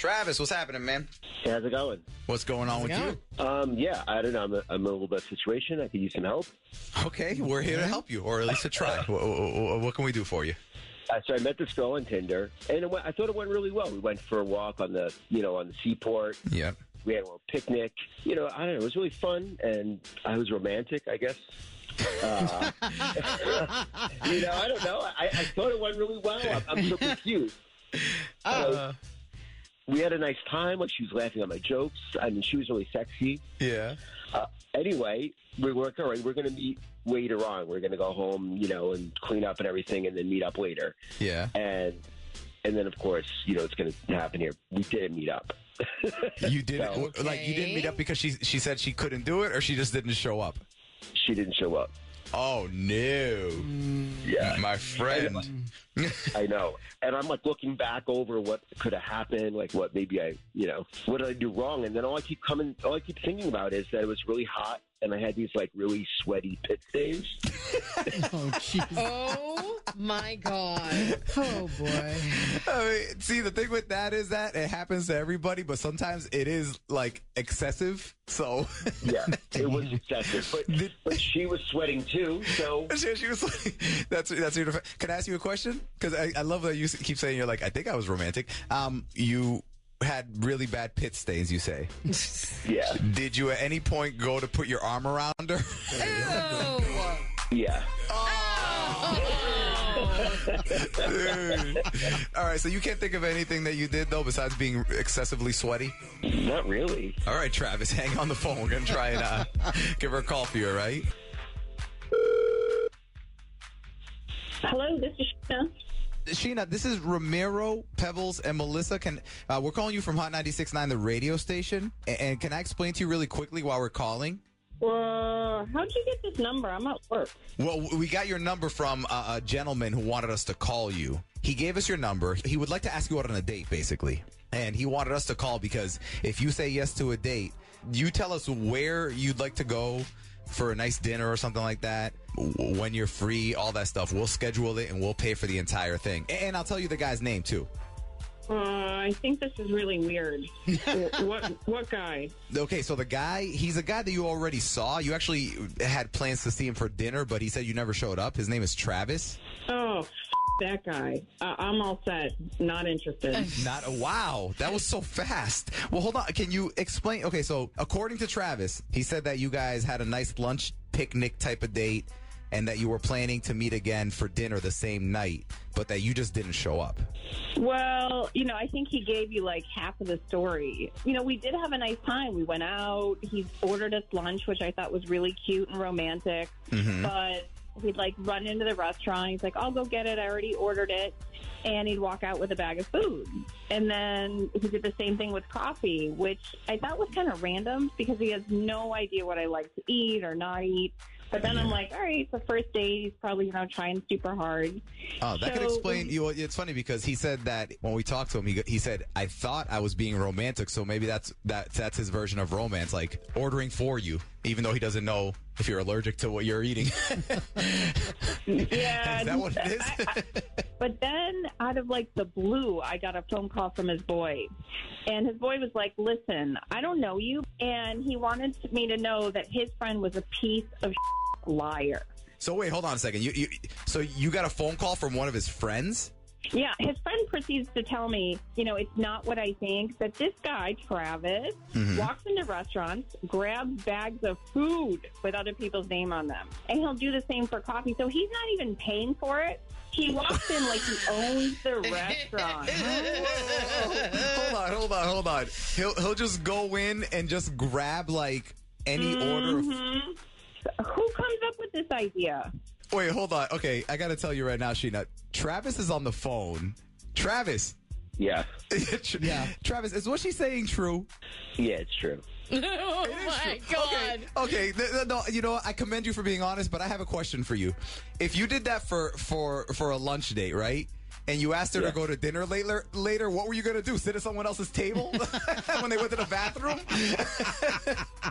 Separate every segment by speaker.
Speaker 1: Travis, what's happening, man?
Speaker 2: Hey, how's it going?
Speaker 1: What's going on with
Speaker 3: going?
Speaker 1: you?
Speaker 2: Um, yeah, I don't know. I'm, a, I'm in a little bit of a situation. I could use some help.
Speaker 1: Okay, we're here to help you, or at least to try. what, what, what can we do for you?
Speaker 2: Uh, so I met this girl on Tinder, and it went, I thought it went really well. We went for a walk on the, you know, on the seaport.
Speaker 1: Yep.
Speaker 2: We had a little picnic. You know, I don't know. It was really fun, and I was romantic, I guess. Uh, you know, I don't know. I, I thought it went really well. I'm, I'm so confused.
Speaker 1: Uh,
Speaker 2: We had a nice time. Like she was laughing at my jokes. I mean, she was really sexy.
Speaker 1: yeah.
Speaker 2: Uh, anyway, we were like, all right, we're going to meet later on. We're going to go home, you know, and clean up and everything, and then meet up later.
Speaker 1: Yeah.
Speaker 2: And and then, of course, you know, it's going to happen here. We didn't meet up.
Speaker 1: You did
Speaker 2: So-
Speaker 1: like you didn't meet up because she she said she couldn't do it, or she just didn't show up.
Speaker 2: she didn't show up.
Speaker 1: Oh no,
Speaker 2: Yeah,
Speaker 1: my friend.
Speaker 2: I know. And I'm like looking back over what could have happened, like what maybe I, you know, what did I do wrong? And then all I keep coming, all I keep thinking about is that it was really hot, and I had these like really sweaty pit stains.
Speaker 3: Oh, jeez.
Speaker 4: Oh my god.
Speaker 3: Oh, boy.
Speaker 1: I mean, see, the thing with that is that it happens to everybody, but sometimes it is like excessive. So
Speaker 2: Yeah, it was excessive, but but she was sweating too. So
Speaker 1: she, she was like, "That's that's your." Can I ask you a question? Because I, I love that you keep saying you're like, I think I was romantic. Um, you had really bad pit stains. You say.
Speaker 2: yeah,
Speaker 1: Did you at any point go to put your arm around her?
Speaker 4: Ew.
Speaker 2: yeah.
Speaker 1: All right, so you can't think of anything that you did though besides being excessively sweaty.
Speaker 2: Not really.
Speaker 1: All right, Travis, hang on the phone. We're gonna try and uh, give her a call for you. All right.
Speaker 5: Hello, this is Sheena.
Speaker 1: Sheena, this is Romero, Pebbles, and Melissa. Can uh, we're calling you from Hot 96.9, the radio station? And, and can I explain to you really quickly why we're calling?
Speaker 5: Well, how'd you get this number? I'm at work.
Speaker 1: Well, we got your number from a, a gentleman who wanted us to call you. He gave us your number. He would like to ask you out on a date, basically. And he wanted us to call because if you say yes to a date, you tell us where you'd like to go for a nice dinner or something like that. When you're free, all that stuff. We'll schedule it and we'll pay for the entire thing. And I'll tell you the guy's name too.
Speaker 5: Uh, I think this is really weird. what what guy?
Speaker 1: Okay, so the guy, he's a guy that you already saw. You actually had plans to see him for dinner, but he said you never showed up. His name is Travis.
Speaker 5: Oh, that guy. Uh, I'm all set. Not interested.
Speaker 1: Not a wow, that was so fast. Well, hold on. Can you explain? Okay, so according to Travis, he said that you guys had a nice lunch picnic type of date, and that you were planning to meet again for dinner the same night, but that you just didn't show up.
Speaker 5: Well, you know, I think he gave you like half of the story. You know, we did have a nice time. We went out. He ordered us lunch, which I thought was really cute and romantic.
Speaker 1: Mm-hmm.
Speaker 5: But he'd like run into the restaurant. He's like, I'll go get it. I already ordered it. And he'd walk out with a bag of food. And then he did the same thing with coffee, which I thought was kind of random because he has no idea what I like to eat or not eat. But then I'm like, all right, it's the first day. He's probably, you know, trying super hard.
Speaker 1: Oh, that could explain. You, it's funny because he said that when we talked to him, he, he said, "I thought I was being romantic, so maybe that's that that's his version of romance, like ordering for you, even though he doesn't know if you're allergic to what you're eating."
Speaker 5: Yeah.
Speaker 1: Is that what it is?
Speaker 5: I- I- but then, out of like the blue, I got a phone call from his boy. And his boy was like, Listen, I don't know you. And he wanted me to know that his friend was a piece of liar.
Speaker 1: so wait, hold on a second. You, you so you got a phone call from one of his friends?
Speaker 5: Yeah, his friend proceeds to tell me, you know, it's not what I think, that this guy, Travis, walks into restaurants, grabs bags of food with other people's name on them, and he'll do the same for coffee. So he's not even paying for it. He walks in like he owns the restaurant.
Speaker 1: hold on, hold on, hold on. He'll he'll just go in and just grab like any order. Of,
Speaker 5: Mhm. Who comes up with this idea?
Speaker 1: wait, hold on. Okay, I got to tell you right now, Sheena. Travis is on the phone. Travis.
Speaker 2: Yeah,
Speaker 3: Yeah.
Speaker 1: Travis, is what she's saying true?
Speaker 2: yeah, it's true.
Speaker 4: oh my god.
Speaker 1: Okay, th- th- no, you know. I commend you for being honest, but I have a question for you. If you did that for for for a lunch date, right? And you asked her
Speaker 2: Yeah.
Speaker 1: to go to dinner later, later, what were you going to do? Sit at someone else's table when they went to the bathroom?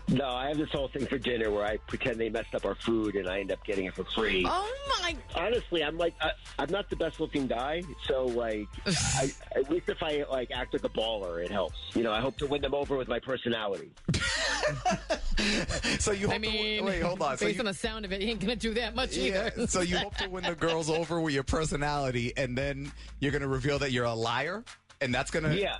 Speaker 2: No, I have this whole thing for dinner where I pretend they messed up our food and I end up getting it for free.
Speaker 4: Oh my
Speaker 2: Honestly, I'm like I, I'm not the best looking guy, so like I, at least if I like act like a baller, it helps. You know, I hope to win them over with my personality.
Speaker 1: so you hope
Speaker 4: I mean,
Speaker 1: to, wait, hold on. So
Speaker 4: based
Speaker 1: you,
Speaker 4: on the sound of it, he ain't gonna do that much
Speaker 1: yeah,
Speaker 4: either.
Speaker 1: so you hope to win the girls over with your personality, and then you're going to reveal that you're a liar, and that's going to
Speaker 2: Yeah,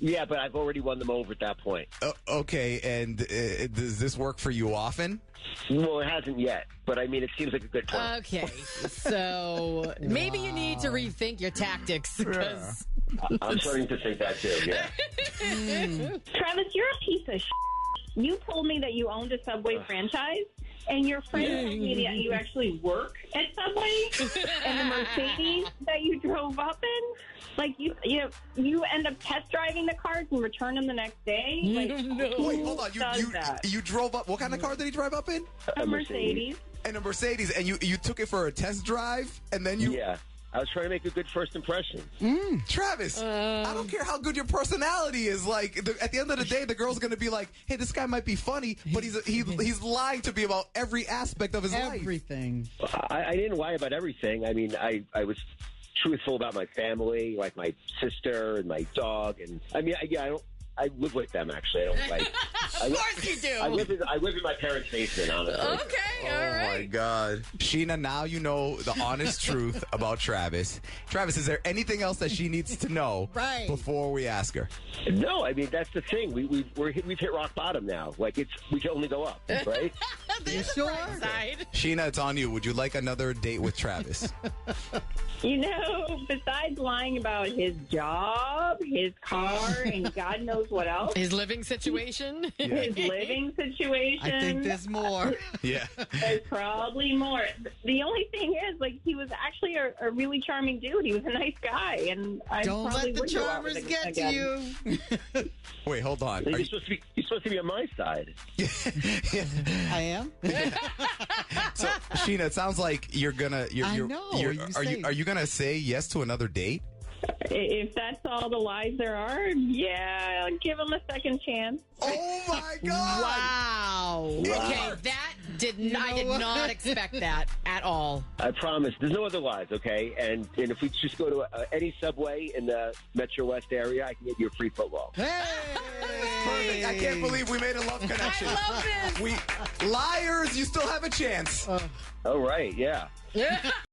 Speaker 2: yeah, but I've already won them over at that point.
Speaker 1: Uh, okay, and uh, does this work for you often?
Speaker 2: Well, it hasn't yet, but I mean, it seems like a good plan.
Speaker 4: Okay, so maybe you need to rethink your tactics because
Speaker 2: I'm starting to think that too. Yeah.
Speaker 5: Travis, you're a piece of. Sh- you told me that you owned a Subway franchise, and your friend told me that you actually work at Subway, and the Mercedes that you drove up in. Like you, you, you end up test driving the cars and return them the next day. Like, who
Speaker 1: Wait, hold on. You you,
Speaker 5: that?
Speaker 1: you drove up. What kind of car did he drive up in?
Speaker 5: a Mercedes.
Speaker 1: And a Mercedes, and you you took it for a test drive, and then you
Speaker 2: Yeah. I was trying to make a good first impression.
Speaker 1: Mm, Travis, uh. I don't care how good your personality is. Like the, at the end of the day, the girl's gonna be like, "Hey, this guy might be funny, but he's he, he's lying to me about every aspect of his life."
Speaker 3: Everything.
Speaker 2: I, I didn't lie about everything. I mean, I, I was truthful about my family, like my sister and my dog, and I mean, I, yeah, I don't. I live with them actually. I don't like. I,
Speaker 4: of course you do.
Speaker 2: I live in I live in my parents' basement. Honestly.
Speaker 4: okay, oh, all
Speaker 1: Oh my
Speaker 4: right.
Speaker 1: God, Sheena! Now you know the honest truth about Travis. Travis, is there anything else that she needs to know
Speaker 3: Right.
Speaker 1: before we ask her?
Speaker 2: No, I mean that's the thing. We we we're, hit- we've hit rock bottom now. Like it's we can only go up, right?
Speaker 4: There's the
Speaker 3: sure?
Speaker 4: side.
Speaker 1: Sheena, it's on you. Would you like another date with Travis?
Speaker 5: You know, besides lying about his job, his car, and God knows what else,
Speaker 4: His living situation.
Speaker 5: his living situation.
Speaker 3: I think there's more.
Speaker 1: yeah.
Speaker 5: There's probably more. The only thing is, like, he was actually a, a really charming dude. He was a nice guy, and I
Speaker 3: Don't
Speaker 5: probably
Speaker 3: let the
Speaker 5: would go out with
Speaker 3: charmers
Speaker 5: him
Speaker 3: get to you.
Speaker 1: Wait, hold on. Are
Speaker 2: You're
Speaker 1: you-
Speaker 2: supposed to be you're supposed to be on my side.
Speaker 3: I am.
Speaker 1: so, Sheena, it sounds like you're gonna. You're,
Speaker 3: I
Speaker 1: you're,
Speaker 3: know,
Speaker 1: You're,
Speaker 3: you
Speaker 1: are you are you gonna say yes to another date?
Speaker 5: If that's all the lies there are, yeah, I'll give him a second chance.
Speaker 1: Oh my God!
Speaker 4: Wow. Okay, that did n- I did
Speaker 3: know
Speaker 4: not expect that at all.
Speaker 2: I promise. There's no other lies, okay? And and if we just go to uh, any subway in the Metro West area, I can get you a free footlong.
Speaker 3: Hey!
Speaker 1: Perfect. I can't believe we made a love connection.
Speaker 4: I love this.
Speaker 1: We liars, you still have a chance.
Speaker 2: Oh right, yeah.